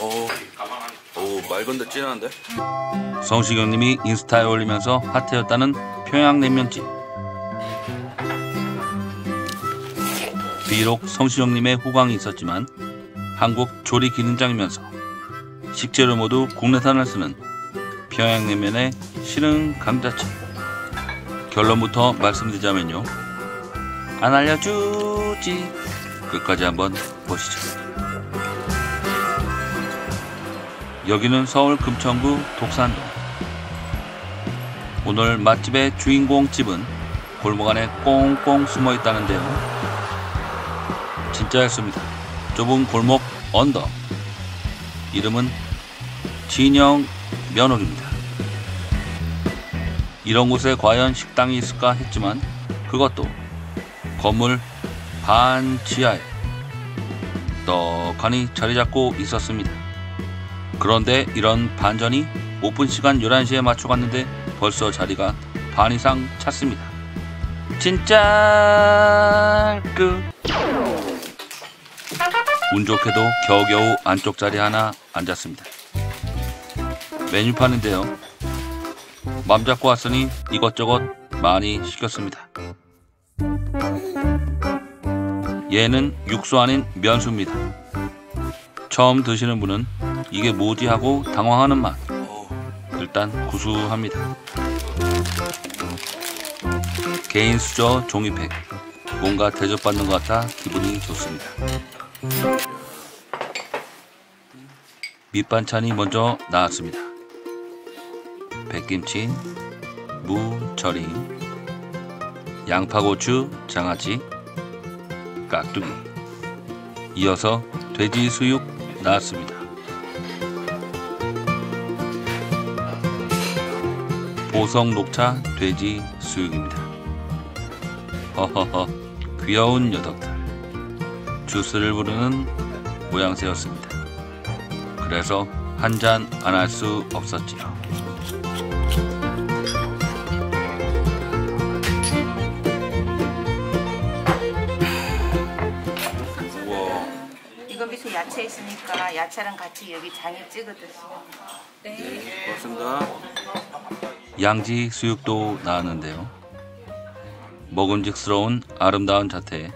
오, 오 맑은데 진한데? 성시경님이 인스타에 올리면서 핫해졌다는 평양냉면집. 비록 성시경님의 호강이 있었지만 한국 조리 기능장이면서 식재료 모두 국내산을 쓰는 평양냉면의 실은 강자체. 결론부터 말씀드리자면요. 안 알려주지. 끝까지 한번 보시죠. 여기는 서울 금천구 독산동. 오늘 맛집의 주인공 집은 골목 안에 꽁꽁 숨어 있다는데요. 진짜였습니다. 좁은 골목 언덕. 이름은 진영 면옥입니다. 이런 곳에 과연 식당이 있을까 했지만 그것도 건물 반 지하에 떡하니 자리 잡고 있었습니다. 그런데 이런 반전이 오픈 시간 11시에 맞춰 갔는데 벌써 자리가 반 이상 찼습니다. 진짜 그. 운 좋게도 겨우겨우 안쪽 자리 하나 앉았습니다. 메뉴판인데요. 맘 잡고 왔으니 이것저것 많이 시켰습니다. 얘는 육수 아닌 면수입니다. 처음 드시는 분은 이게 뭐지 하고 당황하는 맛. 일단 구수합니다. 개인 수저 종이팩. 뭔가 대접받는 것 같아 기분이 좋습니다. 밑반찬이 먼저 나왔습니다. 백김치, 무, 절임, 양파고추, 장아찌, 깍두기. 이어서 돼지 수육 나왔습니다. 보성 녹차 돼지 수육입니다. 허허허 귀여운 녀석들. 주스를 부르는 모양새였습니다. 그래서 한 잔 안 할 수 없었지요. 야채 있으니까 야채랑 같이 여기 장에 찍어 드시면 네, 고맙습니다. 양지 수육도 나왔는데요. 먹음직스러운 아름다운 자태에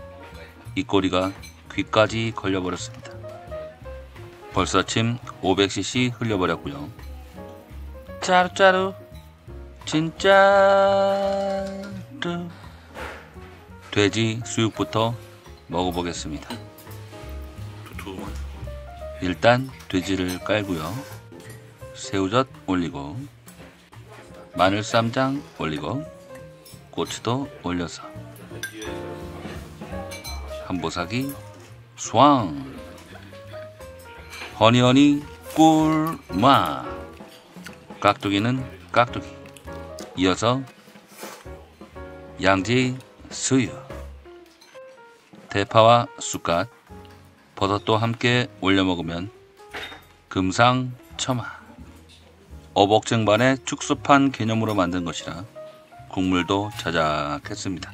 입꼬리가 귀까지 걸려버렸습니다. 벌써 침 500cc 흘려버렸고요. 짜루짜루 진짜루 돼지 수육부터 먹어보겠습니다. 일단 돼지를 깔고요. 새우젓 올리고 마늘 쌈장 올리고 고추도 올려서 한보사기 수왕. 허니허니 꿀마. 깍두기는 깍두기. 이어서 양지 수유. 대파와 쑥갓 버섯도 함께 올려 먹으면 금상첨화. 어복쟁반의 축소판 개념으로 만든 것이라 국물도 자작했습니다.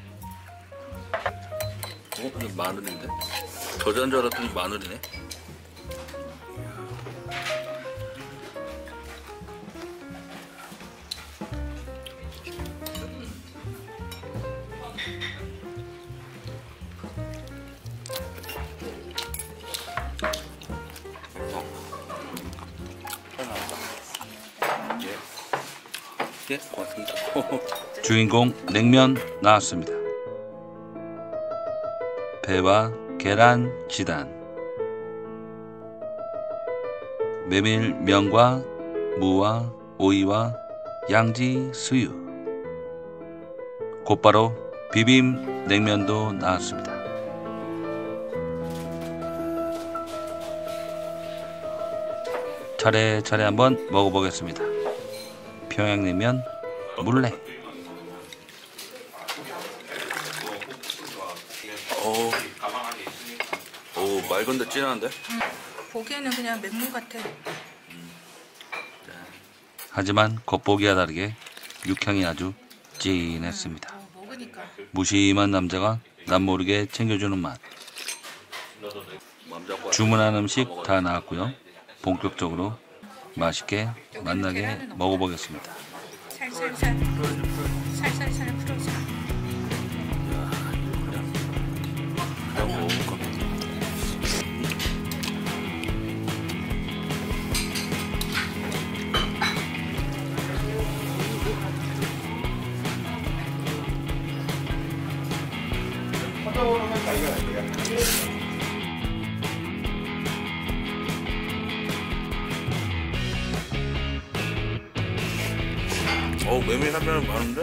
어, 마늘인데? 겨자인 줄 알았더니 마늘이네. 예, 고맙습니다. 주인공 냉면 나왔습니다. 배와 계란 지단 메밀 면과 무와 오이와 양지 수유 곧바로 비빔 냉면도 나왔습니다. 차례차례 한번 먹어보겠습니다. 평양냉면 물레 오, 오 맑은데 진한데? 보기에는 그냥 맹물 같아. 하지만 겉보기와 다르게 육향이 아주 진했습니다. 어, 먹으니까 무심한 남자가 남 모르게 챙겨주는 맛. 주문한 음식 다 나왔고요. 본격적으로 맛있게 맛나게 먹어보겠습니다. 살살살 살살살 풀어서 그냥 어우 메밀하면 많은데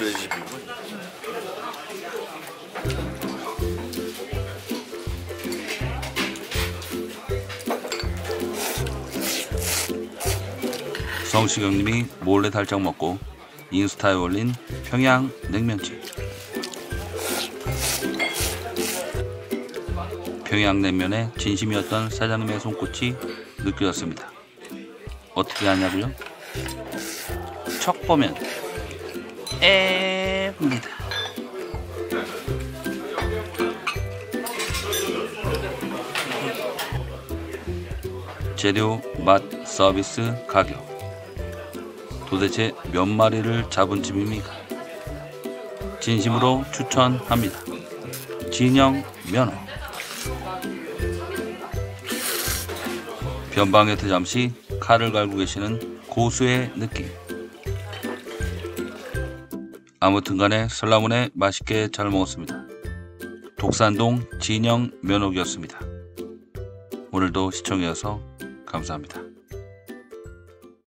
고수의 집이고. 성시경님이 몰래 달짝 먹고 인스타에 올린 평양 냉면집. 평양 냉면에 진심이었던 사장님의 손끝이 느껴졌습니다. 어떻게 하냐고요? 척 보면 에 입니다. 재료, 맛, 서비스, 가격. 도대체 몇 마리를 잡은 집입니까? 진심으로 추천합니다. 진영 면허. 변방에 잠시 칼을 갈고 계시는 고수의 느낌. 아무튼 간에 설라문에 맛있게 잘 먹었습니다. 독산동 진영 면옥이었습니다. 오늘도 시청해주셔서 감사합니다.